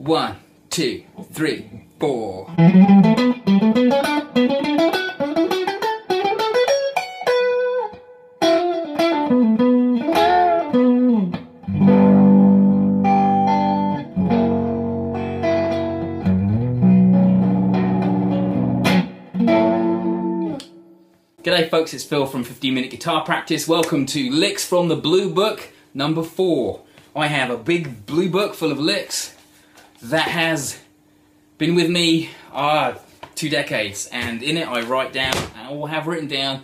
One, two, three, four. G'day folks, it's Phil from 15 Minute Guitar Practice. Welcome to Licks from the Blue Book number 4. I have a big blue book full of licks that has been with me uh, two decades and in it I write down and have written down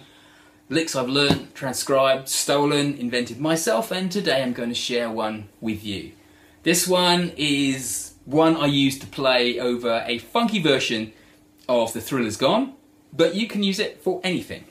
licks I've learned, transcribed, stolen, invented myself and today I'm going to share one with you. This one is one I used to play over a funky version of The Thrill Is Gone but you can use it for anything.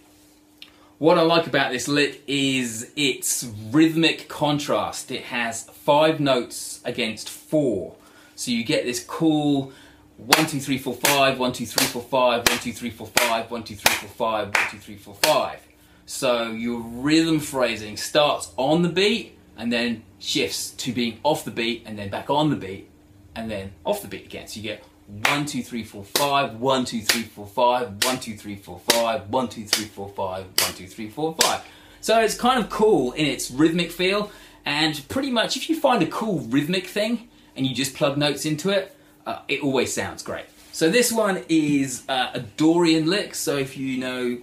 What I like about this lick is its rhythmic contrast. It has five notes against four. So you get this cool one, two, three, four, five, one, two, three, four, five, one, two, three, four, five, one, two, three, four, five, one, two, three, four, five. So your rhythm phrasing starts on the beat and then shifts to being off the beat and then back on the beat and then off the beat again. So you get one, two, three, four, five, one, two, three, four, five, one, two, three, four, five, one, two, three, four, five, one, two, three, four, five. So it's kind of cool in its rhythmic feel, and pretty much if you find a cool rhythmic thing and you just plug notes into it, uh, it always sounds great. So this one is uh, a Dorian lick, so if you know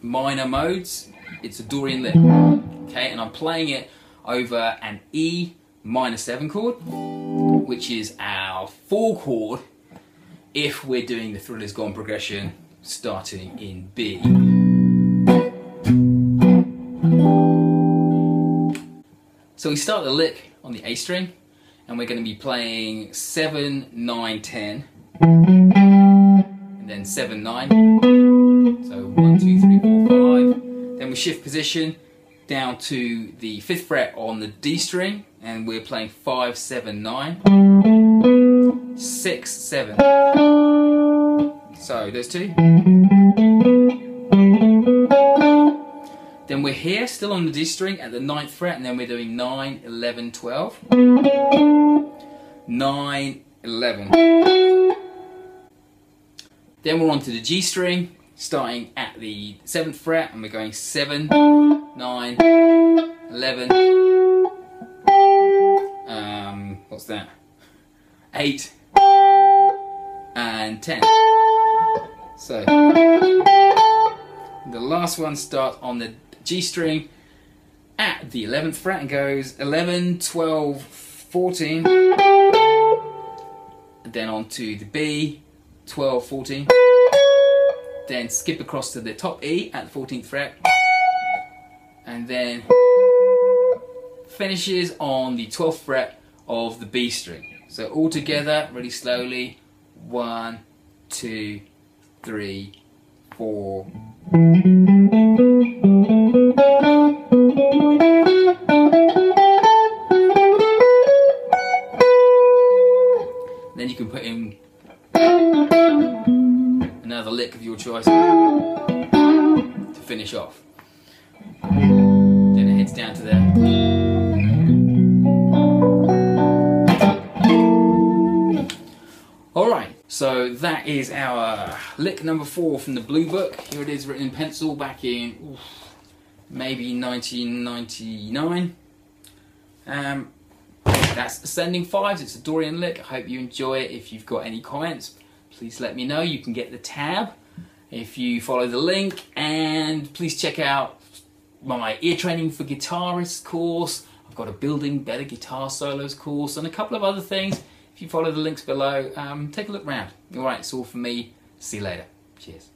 minor modes, it's a Dorian lick. Okay, and I'm playing it over an E minor 7 chord, which is our 4 chord if we're doing the Thrill Is Gone progression starting in B. So we start the lick on the A string and we're going to be playing 7, 9, 10 and then 7, 9. So 1, 2, 3, 4, 5. Then we shift position down to the 5th fret on the D string and we're playing 5, 7, 9, 6, 7. So there's two. We're here, still on the D string at the ninth fret, and then we're doing 9, 11, 12. 9, 11. Then we're on to the G string, starting at the 7th fret, and we're going 7, 9, 11, um, what's that? 8, and 10. So, the last one starts on the G string at the 11th fret and goes 11, 12, 14, and then on to the B, 12, 14, then skip across to the top E at the 14th fret, and then finishes on the 12th fret of the B string. So all together, really slowly, one, two, three, four. Another lick of your choice to finish off. Then it heads down to there. Alright, so that is our lick number four from the Blue Book. Here it is written in pencil back in oof, maybe 1999. Um, that's Ascending Fives, it's a Dorian lick. I hope you enjoy it. If you've got any comments, please let me know. You can get the tab if you follow the link, and please check out my ear training for guitarists course. I've got a building better guitar solos course and a couple of other things. If you follow the links below, um, take a look round. Alright, it's all from me. See you later. Cheers.